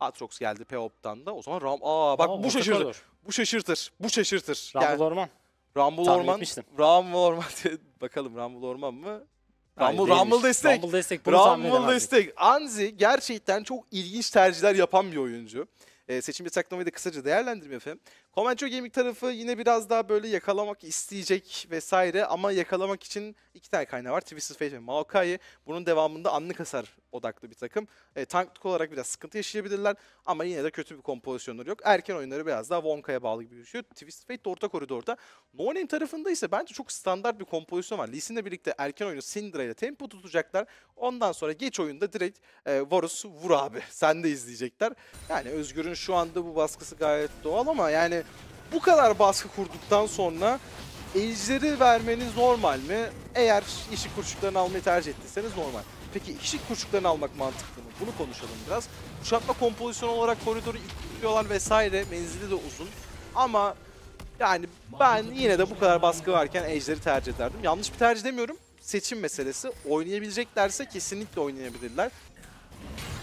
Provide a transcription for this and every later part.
Atrox geldi People'dan da. O zaman Ram... Aa bak Aa, bu şaşırtır. Bu şaşırtır. Bu şaşırtır. Rumble Yani Orman. Rumble Tahmin Orman. etmiştim. Rumble Orman. Bakalım Rumble Orman mı? Hayır, Rumble, değilmiş. Rumble destek. Rumble destek bunu Rumble destek. Anzi gerçekten çok ilginç tercihler yapan bir oyuncu. Ee, seçim yasaklamayı da kısaca değerlendireyim efendim. Comanche Gaming tarafı yine biraz daha böyle yakalamak isteyecek vesaire ama yakalamak için iki tane kaynağı var. Twisted Fate ve Maokai. Bunun devamında anlık hasar odaklı bir takım. E, tanklık olarak biraz sıkıntı yaşayabilirler ama yine de kötü bir kompozisyonları yok. Erken oyunları biraz daha Wonka'ya bağlı gibi düşüyor. Twisted Fate orta koridorda. No Name tarafında ise bence çok standart bir kompozisyon var. Lee Sin'le birlikte erken oyunu Syndra ile tempo tutacaklar. Ondan sonra geç oyunda direkt e, Varus vur abi. Sen de izleyecekler. Yani Özgür'ün şu anda bu baskısı gayet doğal ama yani bu kadar baskı kurduktan sonra ejderi vermeniz normal mi? Eğer işi kurçuklarını almayı tercih ettiyseniz normal. Peki işi kurçuklarını almak mantıklı mı? Bunu konuşalım biraz. Kuşatma kompozisyon olarak koridoru ittiriyorlar vesaire. Menzili de uzun. Ama yani ben yine de bu kadar baskı varken ejderi tercih ederdim. Yanlış bir tercih demiyorum. Seçim meselesi. Oynayabileceklerse kesinlikle oynayabilirler.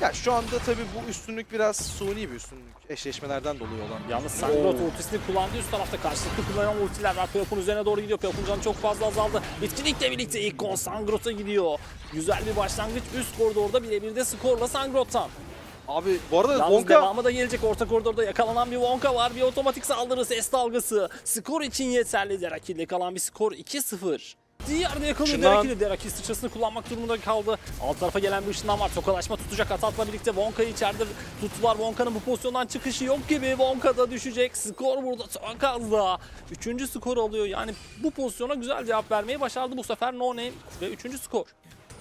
Ya şu anda tabii bu üstünlük biraz suni bir üstünlük. Eşleşmelerden dolayı olan. Yalnız Sangrot ultisini kullandı üst tarafta karşılıklı kullanılan ultiler var. Peyop'un üzerine doğru gidiyor. Peyop'un canı çok fazla azaldı. Bitkinlikle birlikte ilk kon Sangrot'a gidiyor. Güzel bir başlangıç üst koridorda birebir de skorla Sangrot'tan. Abi bu arada Yalnız Wonka devamı da gelecek. Orta koridorda yakalanan bir Wonka var. Bir otomatik saldırı ses dalgası. Skor için yeterli. Derakil'de kalan bir skor 2-0. Diğerde yakalıyor Işınlan. Derakil'i. Derakil sıçrasını kullanmak durumunda kaldı. Alt tarafa gelen bir ışından var. Tokalaşma tutacak Atat'la birlikte Wonka'yı içeride tuttular. Wonka'nın bu pozisyondan çıkışı yok gibi. Wonka da düşecek. Skor burada çok az daha. Üçüncü skor alıyor. Yani bu pozisyona güzel cevap vermeyi başardı bu sefer No Name ve üçüncü skor.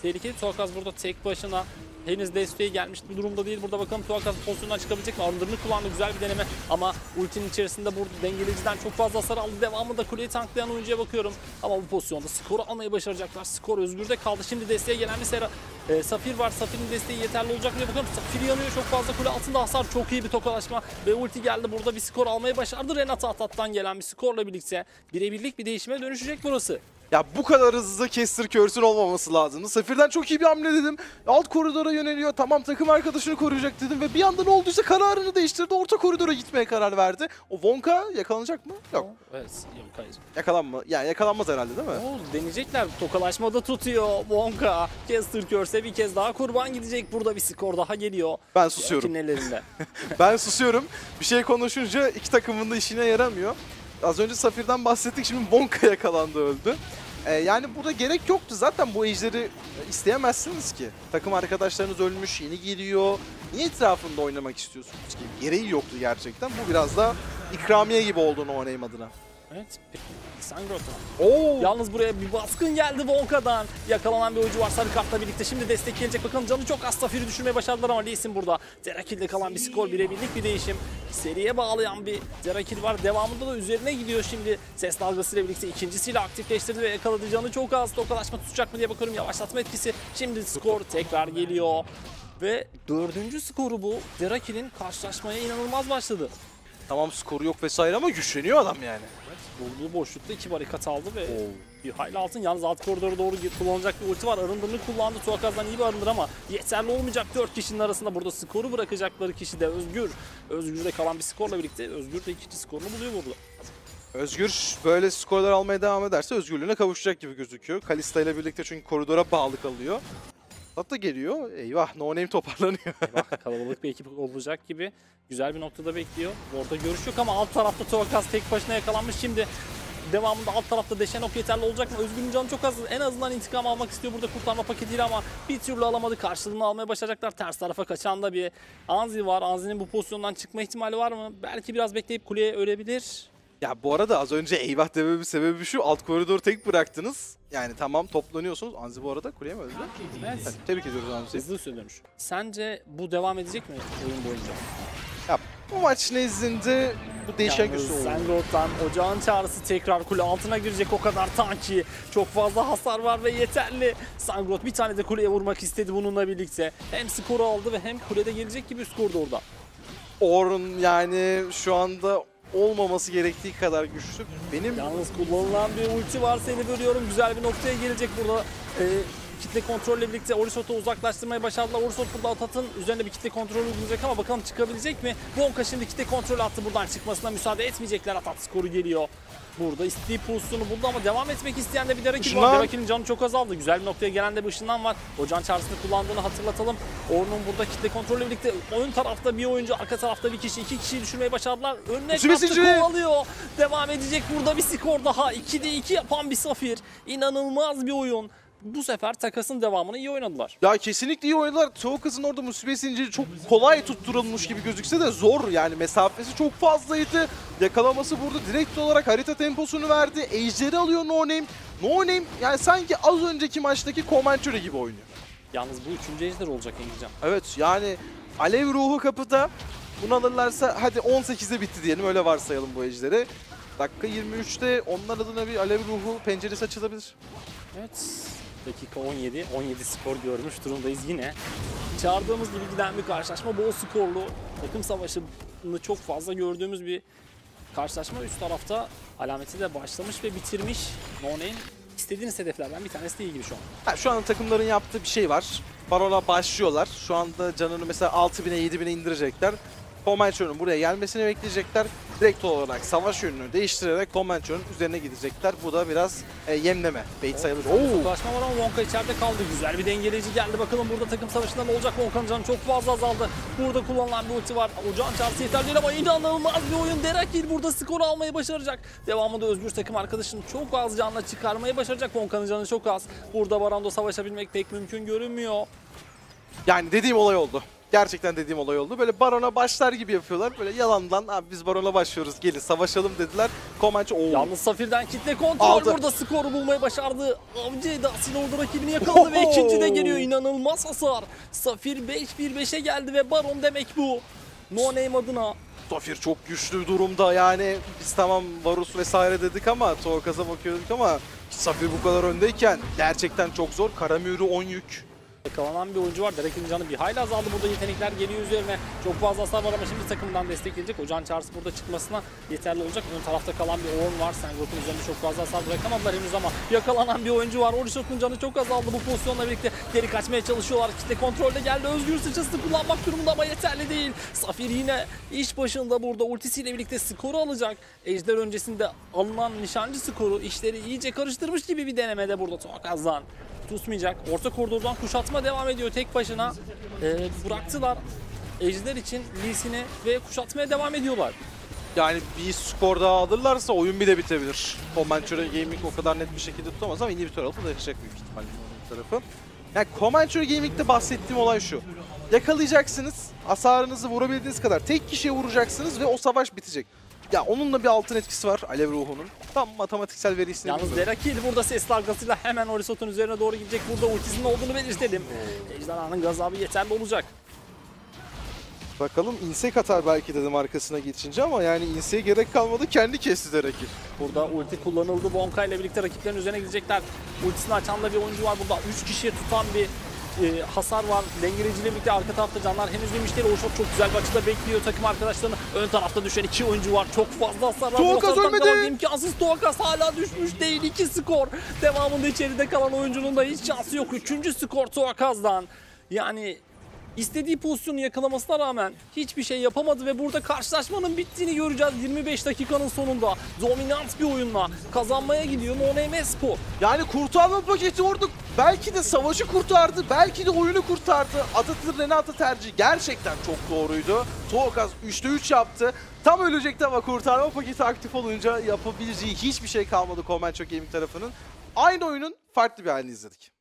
Tehlikeli Tuakaz burada tek başına. Henüz desteği gelmiş bir durumda değil. Burada bakalım Tuakaz pozisyondan çıkabilecek mi? Arındırını kullandı güzel bir deneme. Ama ultinin içerisinde burada dengeleyiciden çok fazla hasar aldı. Devamında kuleyi tanklayan oyuncuya bakıyorum. Ama bu pozisyonda skoru almayı başaracaklar. Skor özgürde kaldı. Şimdi desteğe gelen bir Sera, e, Safir var. Safir'in desteği yeterli olacak mı bakıyorum. Safir yanıyor çok fazla kule altında hasar. Çok iyi bir tokalaşma. Ve ulti geldi. Burada bir skor almayı başardı. Renata Atat'tan gelen bir skorla birlikte birebirlik bir değişime dönüşecek burası. Ya bu kadar hızlı Kester Curse'ün olmaması lazımdı. Safir'den çok iyi bir hamle dedim. Alt koridora yöneliyor. Tamam takım arkadaşını koruyacak dedim ve bir anda ne olduysa kararını değiştirdi. Orta koridora gitmeye karar verdi. O Wonka yakalanacak mı? Yok. Evet, yok hayır. Yakalanma. Yani yakalanmaz herhalde değil mi? Oo, deneyecekler. Tokalaşmada tutuyor Wonka. Kester Curse'e bir kez daha kurban gidecek. Burada bir skor daha geliyor. Ben susuyorum. Ellerinde. Ben susuyorum. Bir şey konuşunca iki takımın da işine yaramıyor. Az önce Safir'den bahsettik. Şimdi Wonka yakalandı öldü. Ee, yani burada gerek yoktu. Zaten bu ejderi isteyemezsiniz ki. Takım arkadaşlarınız ölmüş, yeni geliyor. Niye etrafında oynamak istiyorsunuz ki? Gereği yoktu gerçekten. Bu biraz da ikramiye gibi oldu No Name adına. Evet. Sangrot'a. Oo! Yalnız buraya bir baskın geldi Wonka'dan. Yakalanan bir oyuncu var sarı kartla birlikte. Şimdi destek gelecek. Bakalım canı çok az Safir'i düşürmeye başardılar ama Lee Sin burada. Derakil'de kalan bir skor birebirlik bir değişim. Seriye bağlayan bir Derakil var. Devamında da üzerine gidiyor şimdi. Ses dalgasıyla birlikte ikincisiyle aktifleştirdi ve yakaladı canı çok az. Tokalaşma tutacak mı diye bakıyorum. Yavaşlatma etkisi. Şimdi skor tekrar geliyor. Ve dördüncü skoru bu. Derakil'in karşılaşmaya inanılmaz başladı. Tamam skoru yok vesaire ama güçleniyor adam yani. Bulduğu boşlukta iki barikat aldı ve bir hayli altın. Yalnız alt koridora doğru kullanacak bir ulti var. Arındırını kullandı. Tuakaz'dan iyi bir arındır ama yeterli olmayacak. Dört kişinin arasında burada skoru bırakacakları kişi de Özgür. Özgür'de kalan bir skorla birlikte Özgür de ikinci skorunu buluyor burada. Özgür böyle skorlar almaya devam ederse özgürlüğüne kavuşacak gibi gözüküyor. Kalista ile birlikte çünkü koridora bağlı kalıyor. Hatta geliyor. Eyvah No Name toparlanıyor. Bak kalabalık bir ekip olacak gibi. Güzel bir noktada bekliyor. Orada görüş yok ama alt tarafta Tuakaz tek başına yakalanmış. Şimdi devamında alt tarafta Deşenok yeterli olacak mı? Özgür'ün canı çok az. En azından intikam almak istiyor burada kurtarma paketiyle ama bir türlü alamadı. Karşılığını almaya başaracaklar. Ters tarafa kaçan da bir Anzi var. Anzi'nin bu pozisyondan çıkma ihtimali var mı? Belki biraz bekleyip kuleye ölebilir. Ya bu arada az önce eyvah dememin sebebi şu. Alt koridoru tek bıraktınız. Yani tamam toplanıyorsunuz. Anzi bu arada kuleye mi öldü? Evet. Hadi, tebrik ediyoruz Anzi'yi. Hızlı dönüş. Sence bu devam edecek mi oyun boyunca? Ya bu maç nezdinde bu değişen güçlü oldu. Sengrot'tan ocağın çağrısı tekrar kule altına girecek o kadar tanki. Çok fazla hasar var ve yeterli. Sangrot bir tane de kuleye vurmak istedi bununla birlikte. Hem skoru aldı ve hem kulede gelecek gibi skordu orada. Orun yani şu anda olmaması gerektiği kadar güçlü. Benim Yalnız kullanılan bir ulti var seni bölüyorum. Güzel bir noktaya gelecek burada. Ee, Kitle kontrolle birlikte Orisot'u uzaklaştırmayı başardılar. Orisot burada Atat'ın üzerinde bir kitle kontrolü uygulayacak ama bakalım çıkabilecek mi? Wonka şimdi kitle kontrolü attı. Buradan çıkmasına müsaade etmeyecekler. Atat skoru geliyor. Burada istediği pozisyonu buldu ama devam etmek isteyen de bir Derakil var. Işınlan. Derakil'in canı çok azaldı. Güzel bir noktaya gelen de bir ışından var. O can çağrısını kullandığını hatırlatalım. Orn'un burada kitle kontrolü birlikte ön tarafta bir oyuncu, arka tarafta bir kişi, iki kişiyi düşürmeyi başardılar. Önüne içeri. kovalıyor. Devam edecek burada bir skor daha. 2'de 2 yapan bir Safir. İnanılmaz bir oyun. Bu sefer takasın devamını iyi oynadılar. Ya kesinlikle iyi oynadılar. Çoğu orada musibet zinciri çok kolay tutturulmuş gibi gözükse de zor yani mesafesi çok fazlaydı. Yakalaması burada direkt olarak harita temposunu verdi. Ejder'i alıyor No Name. No Name yani sanki az önceki maçtaki Comanche gibi oynuyor. Yalnız bu üçüncü ejder olacak Engilcan. Evet yani Alev ruhu kapıda. Bunu alırlarsa hadi 18'de bitti diyelim öyle varsayalım bu ejderi. Dakika 23'te onlar adına bir Alev ruhu penceresi açılabilir. Evet. Dakika 17. 17 skor görmüş durumdayız yine. Çağırdığımız gibi giden bir karşılaşma. Bol skorlu. Takım savaşını çok fazla gördüğümüz bir karşılaşma. Üst tarafta alameti de başlamış ve bitirmiş. No Name istediğiniz hedeflerden bir tanesi değil gibi şu an. Ha, şu an takımların yaptığı bir şey var. Barona başlıyorlar. Şu anda canını mesela 6000'e 7000'e indirecekler. Comanche'nin buraya gelmesini bekleyecekler. Direkt olarak savaş yönünü değiştirerek Comanche'nin üzerine gidecekler. Bu da biraz e, yemleme. Bait sayılır. Oo. Uzaklaşma var ama Wonka içeride kaldı. Güzel bir dengeleyici geldi. Bakalım burada takım savaşında ne olacak? Wonka'nın canı çok fazla azaldı. Burada kullanılan bir ulti var. Ocağın çarpısı yeterli değil ama inanılmaz bir oyun. Derakil burada skoru almayı başaracak. Devamında Özgür takım arkadaşını çok az canla çıkarmayı başaracak. Wonka'nın canı çok az. Burada Barando savaşabilmek pek mümkün görünmüyor. Yani dediğim olay oldu. Gerçekten dediğim olay oldu. Böyle barona başlar gibi yapıyorlar. Böyle yalandan abi biz barona başlıyoruz gelin savaşalım dediler. Comanche oo. Yalnız Safir'den kitle kontrol Aldı. burada skoru bulmayı başardı. Avcı Edası'yla orada rakibini yakaladı ve ikinci de geliyor. İnanılmaz hasar. Safir 5-1-5'e geldi ve Baron demek bu. No Name adına Safir çok güçlü durumda yani biz tamam Varus vesaire dedik ama Torkaz'a bakıyorduk ama Safir bu kadar öndeyken gerçekten çok zor. Karamürü 10 yük. Yakalanan bir oyuncu var. Derek'in canı bir hayli azaldı. Burada yetenekler geliyor üzerine. Çok fazla hasar var ama şimdi takımdan destek gelecek. Ocağın çağrısı burada çıkmasına yeterli olacak. Ön tarafta kalan bir Orn var. Sengot'un üzerinde çok fazla hasar bırakamadılar henüz ama yakalanan bir oyuncu var. Orishot'un canı çok azaldı. Bu pozisyonla birlikte geri kaçmaya çalışıyorlar. Kitle kontrolde geldi. Özgür sıçrasını kullanmak durumunda ama yeterli değil. Safir yine iş başında burada ultisiyle birlikte skoru alacak. Ejder öncesinde alınan nişancı skoru işleri iyice karıştırmış gibi bir denemede burada Tokaz'dan tutmayacak. Orta koridordan kuşatma devam ediyor tek başına. Ee, bıraktılar Ejder için Lee'sini ve kuşatmaya devam ediyorlar. Yani bir skor daha alırlarsa oyun bile bitebilir. Comanche Gaming o kadar net bir şekilde tutamaz ama inhibitor alıp bırakacak büyük ihtimalle tarafı. Yani Comanche Gaming'de bahsettiğim olay şu. Yakalayacaksınız, hasarınızı vurabildiğiniz kadar tek kişiye vuracaksınız ve o savaş bitecek. Ya onun da bir altın etkisi var Alev ruhunun. Tam matematiksel verisini Yalnız. Derakil burada ses dalgasıyla hemen Orisot'un üzerine doğru gidecek. Burada ultisinin olduğunu belirtelim. Ejderhanın gazabı yeterli olacak. Bakalım insek atar belki dedim arkasına geçince ama yani inseye gerek kalmadı kendi kesti de rakip. Burada ulti kullanıldı. Wonka ile birlikte rakiplerin üzerine gidecekler. Ultisini açan da bir oyuncu var burada. 3 kişiye tutan bir e, hasar var. Dengeleciyle birlikte arka tarafta canlar henüz yemiş değil. Oşot çok güzel bir açıda bekliyor takım arkadaşlarını. Ön tarafta düşen iki oyuncu var. Çok fazla hasar var. Hasardan ölmedi. imkansız. Tuakas hala düşmüş değil. 2 skor. Devamında içeride kalan oyuncunun da hiç şansı yok. Üçüncü skor Tuakaz'dan. Yani istediği pozisyonu yakalamasına rağmen hiçbir şey yapamadı ve burada karşılaşmanın bittiğini göreceğiz 25 dakikanın sonunda. Dominant bir oyunla kazanmaya gidiyor No Name Espo. Yani kurtarma paketi orada belki de savaşı kurtardı, belki de oyunu kurtardı. Atatürk Renata tercihi gerçekten çok doğruydu. Tuokas 3'te 3 yaptı. Tam ölecekti ama kurtarma paketi aktif olunca yapabileceği hiçbir şey kalmadı Comanche Gaming tarafının. Aynı oyunun farklı bir halini izledik.